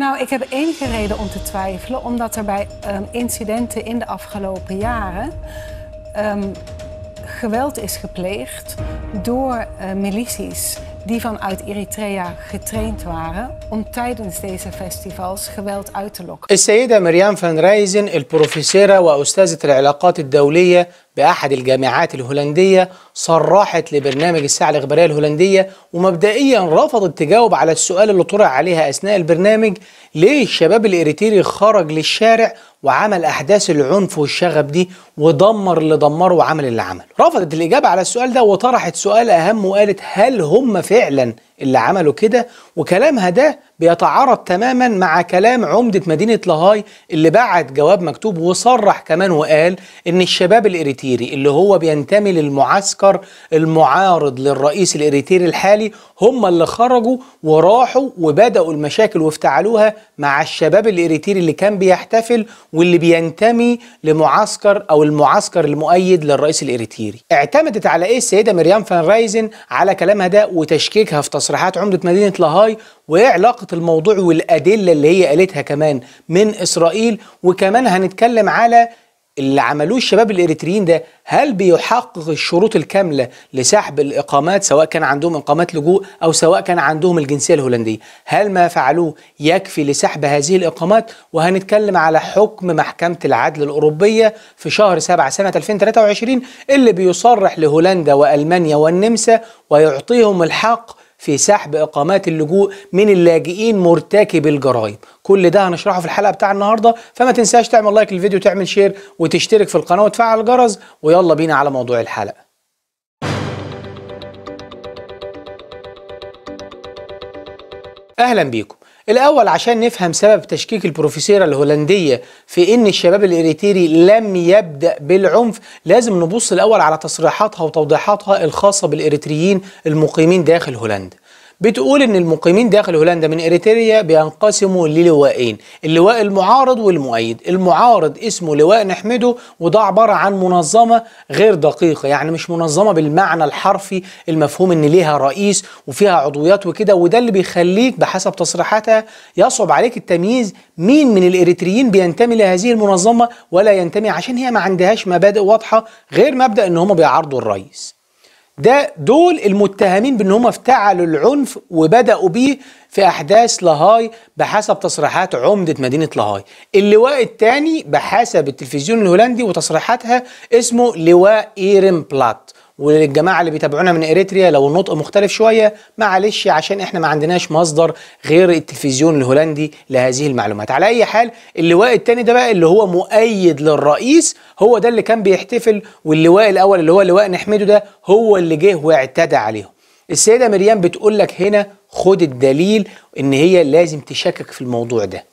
Nou, ik heb enige reden om te twijfelen, omdat er bij um, incidenten in de afgelopen jaren um, geweld is gepleegd door uh, milities die vanuit Eritrea getraind waren om tijdens deze festivals geweld uit te lokken. السيدة مريم فان رايزن البروفيسورة وأستاذة العلاقات الدولية بأحد الجامعات الهولندية صرحت لبرنامج الساعة الإخبارية الهولندية ومبدئيا رفضت تجاوب على السؤال اللي طرح عليها أثناء البرنامج. ليه الشباب الإريتري خرج للشارع وعمل أحداث العنف والشغب دي ودمر اللي دمره وعمل اللي عمله؟ رفضت الإجابة على السؤال ده وطرحت سؤال أهم وقالت هل هم فعلا اللي عملوا كده؟ وكلامها ده بيتعارض تماما مع كلام عمدة مدينة لاهاي اللي بعت جواب مكتوب وصرح كمان وقال إن الشباب الاريتيري اللي هو بينتمي للمعسكر المعارض للرئيس الاريتيري الحالي هم اللي خرجوا وراحوا وبدأوا المشاكل وافتعلوها مع الشباب الاريتيري اللي كان بيحتفل واللي بينتمي لمعسكر أو المعسكر المؤيد للرئيس الاريتيري اعتمدت على إيه السيدة مريم فان رايزن على كلامها ده وتشكيكها في تصريحات عمدة مدينة لاهاي وإيه علاقة الموضوع والأدلة اللي هي قالتها كمان من إسرائيل؟ وكمان هنتكلم على اللي عملوه الشباب الإريتريين ده هل بيحقق الشروط الكاملة لسحب الإقامات سواء كان عندهم إقامات لجوء أو سواء كان عندهم الجنسية الهولندية؟ هل ما فعلوه يكفي لسحب هذه الإقامات؟ وهنتكلم على حكم محكمة العدل الأوروبية في شهر 7 سنة 2023 اللي بيصرح لهولندا وألمانيا والنمسا ويعطيهم الحق في سحب إقامات اللجوء من اللاجئين مرتكب الجرائم. كل ده هنشرحه في الحلقة بتاع النهارده. فما تنساش تعمل like للفيديو تعمل share وتشترك في القناة وتفعل الجرس. ويلا بينا على موضوع الحلقة. أهلا بيكم. الأول عشان نفهم سبب تشكيك البروفيسورة الهولندية في إن الشباب الإريتري لم يبدأ بالعنف لازم نبص الأول على تصريحاتها وتوضيحاتها الخاصة بالإريتريين المقيمين داخل هولندا. بتقول إن المقيمين داخل هولندا من إريتريا بينقسموا للواءين اللواء المعارض والمؤيد. المعارض اسمه لواء نحمده وده عبارة عن منظمة غير دقيقة يعني مش منظمة بالمعنى الحرفي المفهوم إن ليها رئيس وفيها عضويات وكده وده اللي بيخليك بحسب تصريحاتها يصعب عليك التمييز مين من الإريتريين بينتمي لهذه المنظمة ولا ينتمي عشان هي ما عندهاش مبادئ واضحة غير مبدأ إن هم بيعارضوا الرئيس. ده دول المتهمين بان هم افتعلوا العنف وبدأوا بيه في أحداث لاهاي بحسب تصريحات عمدة مدينة لاهاي. اللواء الثاني بحسب التلفزيون الهولندي وتصريحاتها اسمه لواء ايرن بلات. وللجماعه اللي بيتابعونا من إريتريا لو النطق مختلف شوية معلش عشان إحنا ما عندناش مصدر غير التلفزيون الهولندي لهذه المعلومات على أي حال اللواء الثاني ده بقى اللي هو مؤيد للرئيس هو ده اللي كان بيحتفل واللواء الأول اللي هو لواء نحمده ده هو اللي جه واعتدى عليهم السيدة مريم بتقول لك هنا خد الدليل إن هي لازم تشكك في الموضوع ده.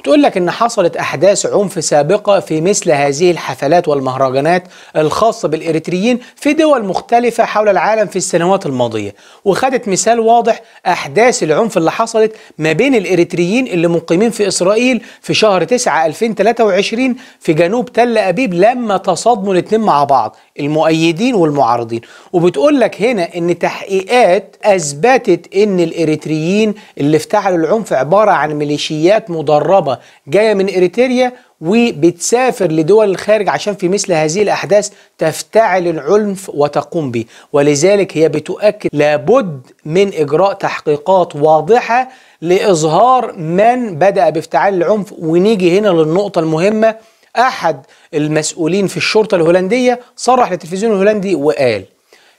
بتقول لك إن حصلت أحداث عنف سابقة في مثل هذه الحفلات والمهرجانات الخاصة بالإريتريين في دول مختلفة حول العالم في السنوات الماضية. وخدت مثال واضح أحداث العنف اللي حصلت ما بين الإريتريين اللي مقيمين في إسرائيل في شهر 9 2023 في جنوب تل أبيب لما تصادموا الاثنين مع بعض. المؤيدين والمعارضين. وبتقول لك هنا إن تحقيقات أثبتت إن الإريتريين اللي افتعلوا العنف عبارة عن ميليشيات مدربة جاية من إريتريا وبتسافر لدول الخارج عشان في مثل هذه الأحداث تفتعل العنف وتقوم به. ولذلك هي بتؤكد لابد من إجراء تحقيقات واضحة لإظهار من بدأ بافتعال العنف. ونيجي هنا للنقطة المهمة أحد المسؤولين في الشرطة الهولندية صرح للتلفزيون الهولندي وقال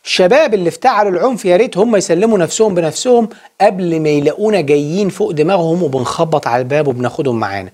الشباب اللي افتعلوا العنف يا ريت هم يسلموا نفسهم بنفسهم قبل ما يلاقونا جايين فوق دماغهم وبنخبط على الباب وبناخدهم معانا.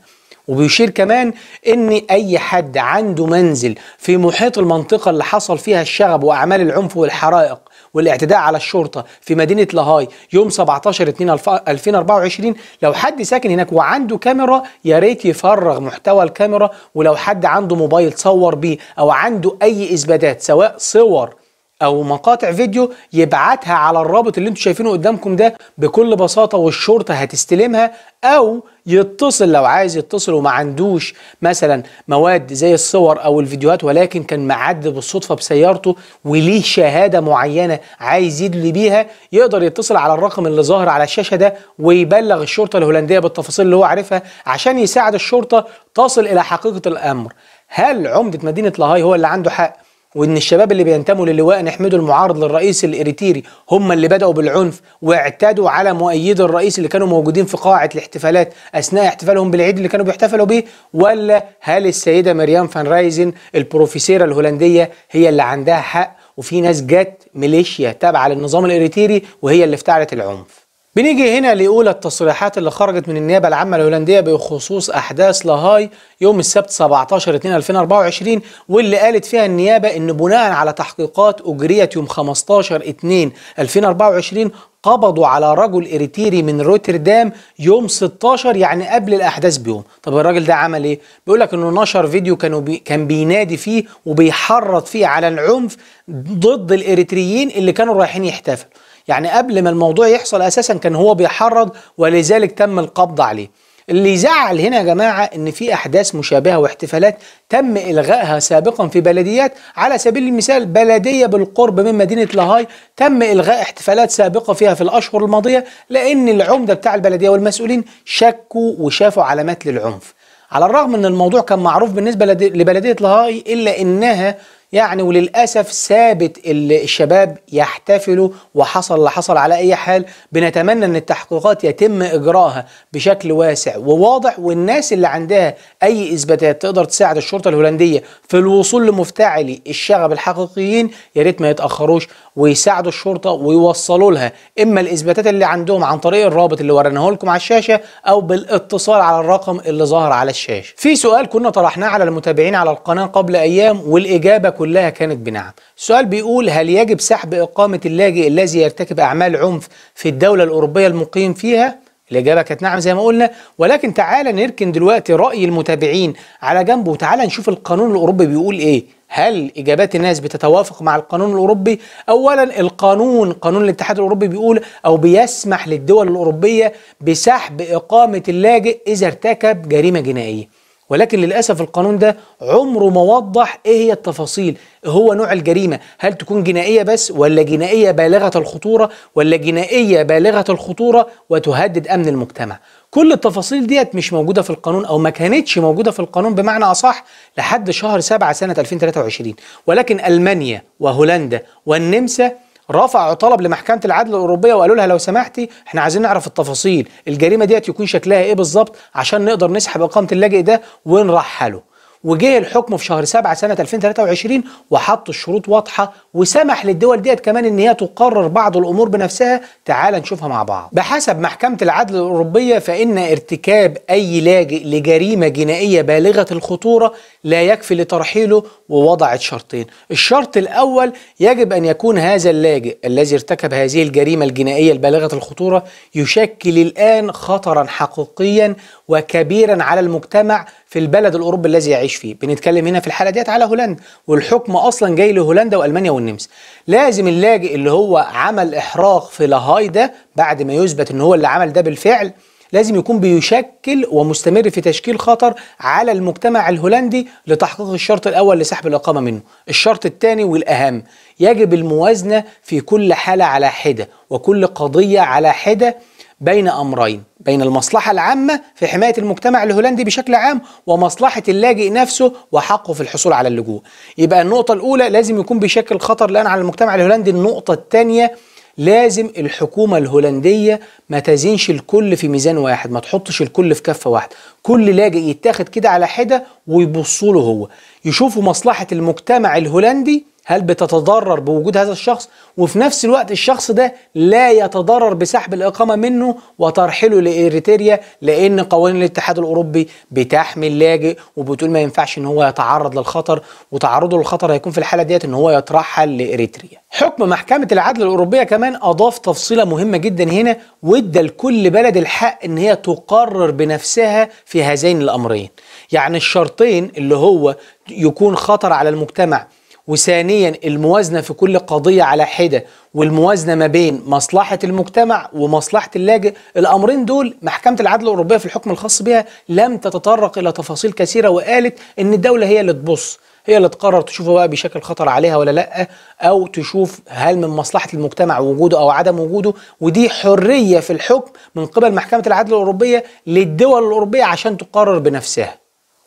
وبيشير كمان إن أي حد عنده منزل في محيط المنطقة اللي حصل فيها الشغب وأعمال العنف والحرائق والاعتداء على الشرطة في مدينة لاهاي يوم 17 2 2024 لو حد ساكن هناك وعنده كاميرا يا ريت يفرغ محتوى الكاميرا ولو حد عنده موبايل صور بيه أو عنده أي إثباتات سواء صور أو مقاطع فيديو يبعتها على الرابط اللي أنتم شايفينه قدامكم ده بكل بساطة والشرطة هتستلمها أو يتصل لو عايز يتصل وما عندوش مثلا مواد زي الصور أو الفيديوهات ولكن كان معدي بالصدفة بسيارته وليه شهادة معينة عايز يدلي بيها يقدر يتصل على الرقم اللي ظاهر على الشاشة ده ويبلغ الشرطة الهولندية بالتفاصيل اللي هو عارفها عشان يساعد الشرطة تصل إلى حقيقة الأمر. هل عمدة مدينة لاهاي هو اللي عنده حق؟ وإن الشباب اللي بينتموا للواء نحمده المعارض للرئيس الاريتري هم اللي بدأوا بالعنف واعتدوا على مؤيدي الرئيس اللي كانوا موجودين في قاعة الاحتفالات أثناء احتفالهم بالعيد اللي كانوا بيحتفلوا بيه ولا هل السيدة مريم فان رايزن البروفيسيرة الهولندية هي اللي عندها حق؟ وفي ناس جت ميليشيا تابعة للنظام الاريتري وهي اللي افتعلت العنف. بنيجي هنا لأولى التصريحات اللي خرجت من النيابة العامة الهولندية بخصوص أحداث لاهاي يوم السبت 17 2 2024 واللي قالت فيها النيابة إن بناء على تحقيقات أجريت يوم 15 2 2024 قبضوا على رجل إريتيري من روتردام يوم 16 يعني قبل الأحداث بيوم طب الراجل ده عمل إيه؟ بيقول لك إنه نشر فيديو كانوا بي كان بينادي فيه وبيحرض فيه على العنف ضد الإريتريين اللي كانوا رايحين يحتفلوا يعني قبل ما الموضوع يحصل أساسا كان هو بيحرض ولذلك تم القبض عليه. اللي يزعل هنا يا جماعة إن في أحداث مشابهة واحتفالات تم إلغائها سابقا في بلديات. على سبيل المثال بلدية بالقرب من مدينة لاهاي تم إلغاء احتفالات سابقة فيها في الأشهر الماضية لأن العمدة بتاع البلدية والمسؤولين شكوا وشافوا علامات للعنف. على الرغم إن الموضوع كان معروف بالنسبة لبلدية لاهاي إلا إنها يعني وللأسف سابت الشباب يحتفلوا وحصل اللي حصل على أي حال. بنتمنى أن التحقيقات يتم إجراءها بشكل واسع وواضح والناس اللي عندها أي إثباتات تقدر تساعد الشرطة الهولندية في الوصول لمفتعلي الشغب الحقيقيين يا ريت ما يتأخروش ويساعدوا الشرطة ويوصلوا لها. إما الإثباتات اللي عندهم عن طريق الرابط اللي وريناه لكم على الشاشة أو بالاتصال على الرقم اللي ظاهر على الشاشة. في سؤال كنا طرحناه على المتابعين على القناة قبل أيام والإجابة كانت بنعم السؤال بيقول هل يجب سحب إقامة اللاجئ الذي يرتكب أعمال عنف في الدولة الأوروبية المقيم فيها؟ الإجابة كانت نعم زي ما قلنا ولكن تعالى نركن دلوقتي رأي المتابعين على جنبه وتعالى نشوف القانون الأوروبي بيقول إيه هل إجابات الناس بتتوافق مع القانون الأوروبي؟ أولا القانون قانون الاتحاد الأوروبي بيقول أو بيسمح للدول الأوروبية بسحب إقامة اللاجئ إذا ارتكب جريمة جنائية ولكن للأسف القانون ده عمره ما وضح إيه هي التفاصيل. هو نوع الجريمة. هل تكون جنائية بس ولا جنائية بالغة الخطورة ولا جنائية بالغة الخطورة وتهدد أمن المجتمع؟ كل التفاصيل ديت مش موجودة في القانون أو ما كانتش موجودة في القانون بمعنى أصح لحد شهر 7 سنة 2023 ولكن ألمانيا وهولندا والنمسا رفعوا طلب لمحكمة العدل الأوروبية وقالوا لها لو سمحتي إحنا عايزين نعرف التفاصيل. الجريمة ديت يكون شكلها إيه بالظبط عشان نقدر نسحب إقامة اللاجئ ده ونرحله. وجه الحكم في شهر 7 سنة 2023 وحط الشروط واضحة وسمح للدول ديت كمان إن هي تقرر بعض الأمور بنفسها. تعال نشوفها مع بعض. بحسب محكمة العدل الأوروبية فإن ارتكاب أي لاجئ لجريمة جنائية بالغة الخطورة لا يكفي لترحيله ووضعت شرطين الشرط الأول يجب أن يكون هذا اللاجئ الذي ارتكب هذه الجريمة الجنائية البالغة الخطورة يشكل الآن خطرا حقيقيا وكبيرا على المجتمع في البلد الأوروبي الذي يعيش فيه. بنتكلم هنا في الحالة ديت على هولندا والحكم أصلا جاي لهولندا وألمانيا والنمسا. لازم اللاجئ اللي هو عمل إحراق في لاهاي ده بعد ما يثبت إن هو اللي عمل ده بالفعل. لازم يكون بيشكل ومستمر في تشكيل خطر على المجتمع الهولندي لتحقيق الشرط الأول لسحب الإقامة منه. الشرط الثاني والأهم يجب الموازنة في كل حالة على حدة وكل قضية على حدة بين أمرين بين المصلحة العامة في حماية المجتمع الهولندي بشكل عام ومصلحة اللاجئ نفسه وحقه في الحصول على اللجوء. يبقى النقطة الأولى لازم يكون بيشكل خطر الآن على المجتمع الهولندي النقطة الثانية لازم الحكومة الهولندية ما تزينش الكل في ميزان واحد ما تحطش الكل في كفة واحدة. كل لاجئ يتاخد كده على حدة ويبصوا له هو. يشوفوا مصلحة المجتمع الهولندي هل بتتضرر بوجود هذا الشخص؟ وفي نفس الوقت الشخص ده لا يتضرر بسحب الإقامة منه وترحيله لإريتريا لأن قوانين الاتحاد الأوروبي بتحمي اللاجئ وبتقول ما ينفعش إن هو يتعرض للخطر وتعرضه للخطر هيكون في الحالة ديت إن هو يترحل لإريتريا. حكم محكمة العدل الأوروبية كمان أضاف تفصيلة مهمة جدا هنا وادى لكل بلد الحق إن هي تقرر بنفسها في هذين الأمرين. يعني الشرطين اللي هو يكون خطر على المجتمع وثانيا الموازنة في كل قضية على حدة والموازنة ما بين مصلحة المجتمع ومصلحة اللاجئ. الأمرين دول محكمة العدل الأوروبية في الحكم الخاص بها لم تتطرق إلى تفاصيل كثيرة وقالت إن الدولة هي اللي تبص هي اللي تقرر تشوفه بقى بيشكل خطر عليها ولا لأ أو تشوف هل من مصلحة المجتمع وجوده أو عدم وجوده. ودي حرية في الحكم من قبل محكمة العدل الأوروبية للدول الأوروبية عشان تقرر بنفسها.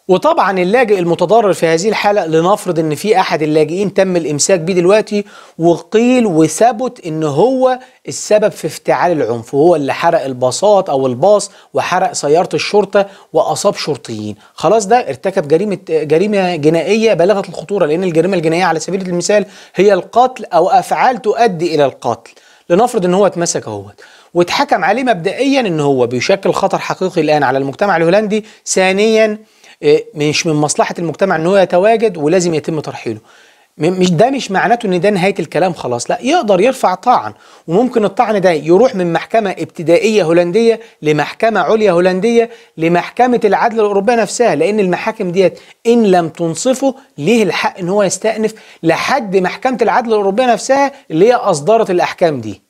وطبعا اللاجئ المتضرر في هذه الحالة لنفرض إن في أحد اللاجئين تم الإمساك بيه دلوقتي وقيل وثبت إن هو السبب في افتعال العنف وهو اللي حرق الباصات أو الباص وحرق سيارة الشرطة وأصاب شرطيين. خلاص ده ارتكب جريمة جريمة جنائية بالغة الخطورة لأن الجريمة الجنائية على سبيل المثال هي القتل أو أفعال تؤدي إلى القتل. لنفرض إن هو اتمسك اهوت واتحكم عليه مبدئيا إن هو بيشكل خطر حقيقي الآن على المجتمع الهولندي ثانيا مش من مصلحة المجتمع إن هو يتواجد ولازم يتم ترحيله. مش ده مش معناته إن ده نهاية الكلام خلاص لا يقدر يرفع طعن. وممكن الطعن ده يروح من محكمة ابتدائية هولندية لمحكمة عليا هولندية لمحكمة العدل الأوروبية نفسها لأن المحاكم ديت إن لم تنصفه ليه الحق إن هو يستأنف لحد محكمة العدل الأوروبية نفسها اللي هي أصدرت الأحكام دي.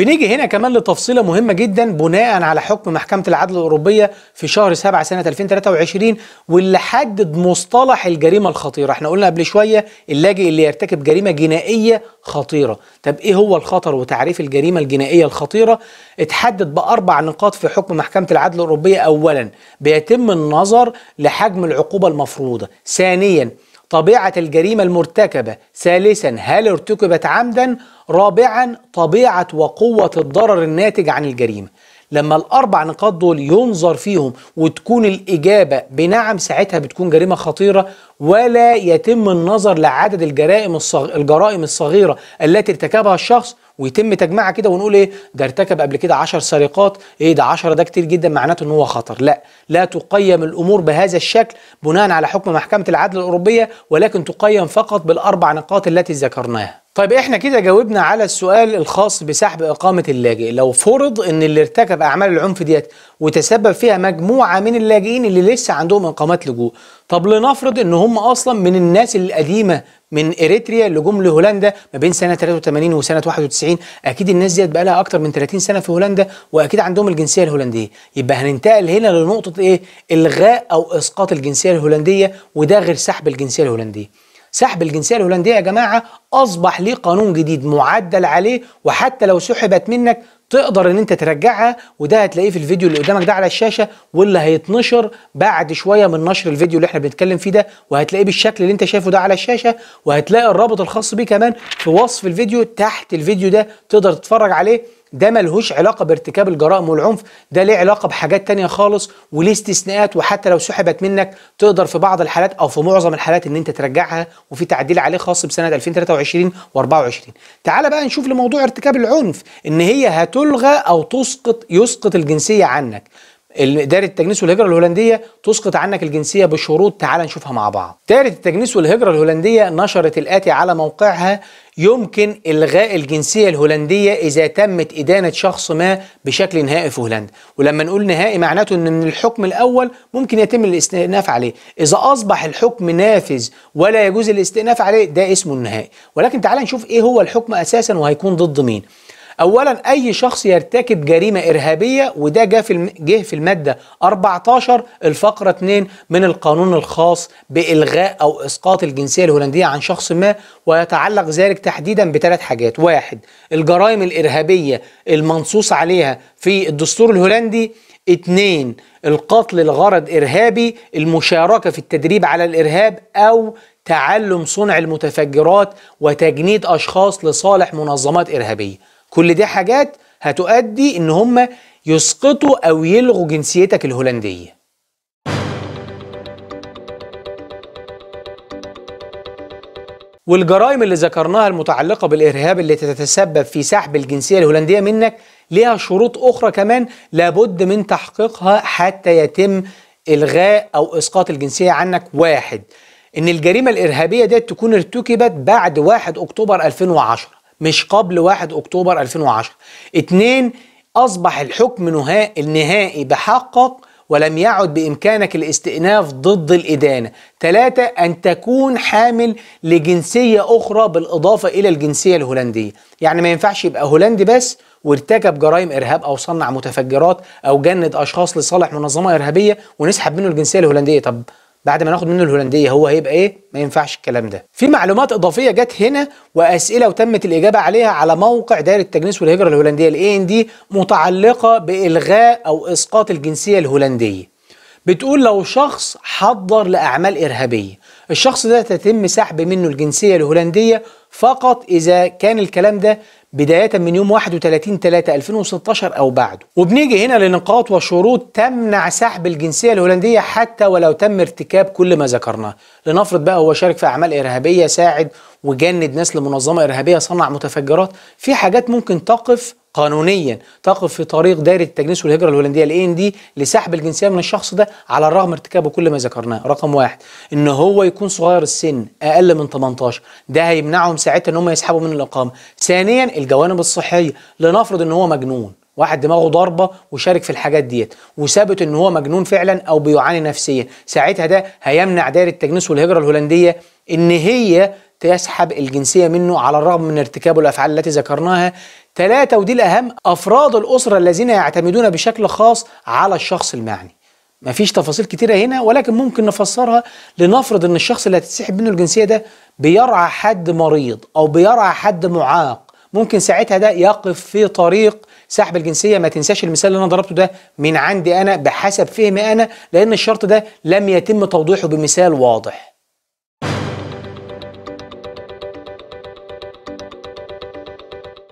بنيجي هنا كمان لتفصيلة مهمة جدا بناء على حكم محكمة العدل الأوروبية في شهر 7 سنة 2023 واللي حدد مصطلح الجريمة الخطيرة. إحنا قلنا قبل شوية اللاجئ اللي يرتكب جريمة جنائية خطيرة. طب إيه هو الخطر وتعريف الجريمة الجنائية الخطيرة؟ اتحدد بأربع نقاط في حكم محكمة العدل الأوروبية. أولا بيتم النظر لحجم العقوبة المفروضة. ثانيا طبيعة الجريمة المرتكبة. ثالثا هل ارتكبت عمدا؟ رابعا طبيعة وقوة الضرر الناتج عن الجريمة. لما الأربع نقاط دول ينظر فيهم وتكون الإجابة بنعم ساعتها بتكون جريمة خطيرة. ولا يتم النظر لعدد الجرائم الصغ... الجرائم الصغيرة التي ارتكبها الشخص ويتم تجميعها كده ونقول إيه ده ارتكب قبل كده 10 سرقات. إيه ده 10 ده كتير جدا معناته إن هو خطر. لا لا تقيم الأمور بهذا الشكل بناء على حكم محكمة العدل الأوروبية ولكن تقيم فقط بالأربع نقاط التي ذكرناها. طيب إحنا كده جاوبنا على السؤال الخاص بسحب إقامة اللاجئ. لو فرض إن اللي ارتكب أعمال العنف ديت وتسبب فيها مجموعة من اللاجئين اللي لسه عندهم إقامات لجوء طب لنفرض إن هم أصلا من الناس القديمة من إريتريا اللي جم لهولندا ما بين سنة 83 وسنة 91 أكيد الناس ديت بقى لها أكتر من 30 سنة في هولندا وأكيد عندهم الجنسية الهولندية. يبقى هننتقل هنا لنقطة إيه؟ إلغاء أو إسقاط الجنسية الهولندية وده غير سحب الجنسية الهولندية. سحب الجنسية الهولندية يا جماعة أصبح ليه قانون جديد معدل عليه وحتى لو سحبت منك تقدر إن أنت ترجعها وده هتلاقيه في الفيديو اللي قدامك ده على الشاشة واللي هيتنشر بعد شوية من نشر الفيديو اللي إحنا بنتكلم فيه ده وهتلاقيه بالشكل اللي أنت شايفه ده على الشاشة وهتلاقي الرابط الخاص بيه كمان في وصف الفيديو تحت الفيديو ده تقدر تتفرج عليه. ده ملهوش علاقة بارتكاب الجرائم والعنف ده ليه علاقة بحاجات تانية خالص وليه استثناءات وحتى لو سحبت منك تقدر في بعض الحالات أو في معظم الحالات إن أنت ترجعها وفي تعديل عليه خاص بسنة 2023 و24 تعال بقى نشوف لموضوع ارتكاب العنف إن هي هتلغى أو تسقط يسقط الجنسية عنك دائرة التجنيس والهجرة الهولندية تسقط عنك الجنسية بشروط تعال نشوفها مع بعض. دائرة التجنيس والهجرة الهولندية نشرت الآتي على موقعها يمكن إلغاء الجنسية الهولندية إذا تمت إدانة شخص ما بشكل نهائي في هولندا. ولما نقول نهائي معناته أن من الحكم الأول ممكن يتم الاستئناف عليه. إذا أصبح الحكم نافذ ولا يجوز الاستئناف عليه ده اسمه النهائي. ولكن تعال نشوف إيه هو الحكم أساسا وهيكون ضد مين. اولا أي شخص يرتكب جريمة إرهابية وده جه في جه في المادة 14 الفقرة 2 من القانون الخاص بإلغاء أو إسقاط الجنسية الهولندية عن شخص ما ويتعلق ذلك تحديدا بثلاث حاجات. واحد الجرائم الإرهابية المنصوص عليها في الدستور الهولندي. اثنين القتل لغرض إرهابي المشاركة في التدريب على الإرهاب أو تعلم صنع المتفجرات وتجنيد أشخاص لصالح منظمات إرهابية. كل دي حاجات هتؤدي إن هم يسقطوا أو يلغوا جنسيتك الهولندية. والجرائم اللي ذكرناها المتعلقة بالإرهاب اللي تتسبب في سحب الجنسية الهولندية منك ليها شروط أخرى كمان لابد من تحقيقها حتى يتم إلغاء أو إسقاط الجنسية عنك. واحد إن الجريمة الإرهابية دي تكون ارتكبت بعد 1 أكتوبر 2010 مش قبل 1 أكتوبر 2010 اتنين أصبح الحكم النهائي بحقك ولم يعد بإمكانك الاستئناف ضد الإدانة. ثلاثة أن تكون حامل لجنسية أخرى بالإضافة إلى الجنسية الهولندية. يعني ما ينفعش يبقى هولندي بس وارتكب جرائم إرهاب أو صنع متفجرات أو جند أشخاص لصالح منظمة إرهابية ونسحب منه الجنسية الهولندية. طب بعد ما ناخد منه الهولندية هو هيبقى إيه؟ ما ينفعش الكلام ده. في معلومات إضافية جت هنا وأسئلة وتمت الإجابة عليها على موقع دائرة التجنيس والهجرة الهولندية الاي ان دي متعلقة بإلغاء أو إسقاط الجنسية الهولندية. بتقول لو شخص حضر لأعمال إرهابية الشخص ده تتم سحب منه الجنسية الهولندية فقط إذا كان الكلام ده بداية من يوم 31 3 2016 أو بعده. وبنيجي هنا لنقاط وشروط تمنع سحب الجنسية الهولندية حتى ولو تم ارتكاب كل ما ذكرناه. لنفرض بقى هو شارك في أعمال إرهابية ساعد وجند ناس لمنظمة إرهابية صنع متفجرات في حاجات ممكن تقف قانونيا تقف في طريق دائره التجنيس والهجرة الهولندية الاي ان دي لسحب الجنسية من الشخص ده على الرغم ارتكابه كل ما ذكرناه. رقم واحد إن هو يكون صغير السن أقل من 18 ده هيمنعهم ساعتها إن هم يسحبوا من الإقامة. ثانيا الجوانب الصحية لنفرض إن هو مجنون واحد دماغه ضربه وشارك في الحاجات ديت وثبت إن هو مجنون فعلا أو بيعاني نفسيا ساعتها ده هيمنع دائره التجنيس والهجرة الهولندية إن هي تسحب الجنسية منه على الرغم من ارتكابه الأفعال التي ذكرناها. ثلاثة ودي الأهم أفراد الأسرة الذين يعتمدون بشكل خاص على الشخص المعني. مفيش تفاصيل كتيرة هنا ولكن ممكن نفسرها لنفرض أن الشخص اللي هتتسحب منه الجنسية ده بيرعى حد مريض أو بيرعى حد معاق. ممكن ساعتها ده يقف في طريق سحب الجنسية. ما تنساش المثال اللي أنا ضربته ده من عندي أنا بحسب فهمي أنا لأن الشرط ده لم يتم توضيحه بمثال واضح.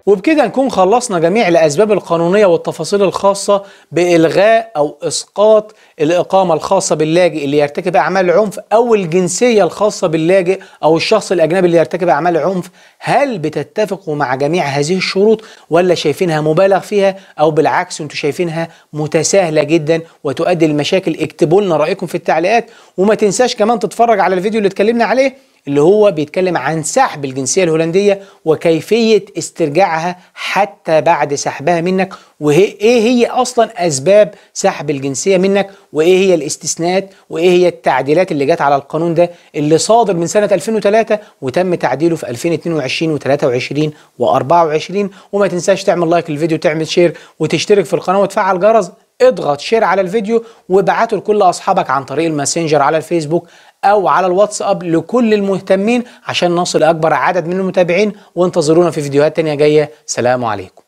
وبكده نكون خلصنا جميع الأسباب القانونية والتفاصيل الخاصة بإلغاء أو إسقاط الإقامة الخاصة باللاجئ اللي يرتكب أعمال العنف أو الجنسية الخاصة باللاجئ أو الشخص الأجنبي اللي يرتكب أعمال العنف هل بتتفقوا مع جميع هذه الشروط ولا شايفينها مبالغ فيها أو بالعكس أنتوا شايفينها متساهلة جدا وتؤدي لمشاكل؟ اكتبوا لنا رأيكم في التعليقات وما تنساش كمان تتفرج على الفيديو اللي اتكلمنا عليه اللي هو بيتكلم عن سحب الجنسية الهولندية وكيفية استرجاعها حتى بعد سحبها منك وهي إيه هي أصلا أسباب سحب الجنسية منك؟ وإيه هي الاستثناءات؟ وإيه هي التعديلات اللي جت على القانون ده اللي صادر من سنة 2003 وتم تعديله في 2022 و23 و24 وما تنساش تعمل like للفيديو تعمل share وتشترك في القناة وتفعل جرس. اضغط share على الفيديو وابعته لكل أصحابك عن طريق الماسنجر على الفيسبوك. أو على الواتساب لكل المهتمين عشان نصل أكبر عدد من المتابعين وانتظرونا في فيديوهات تانية جاية. سلام عليكم.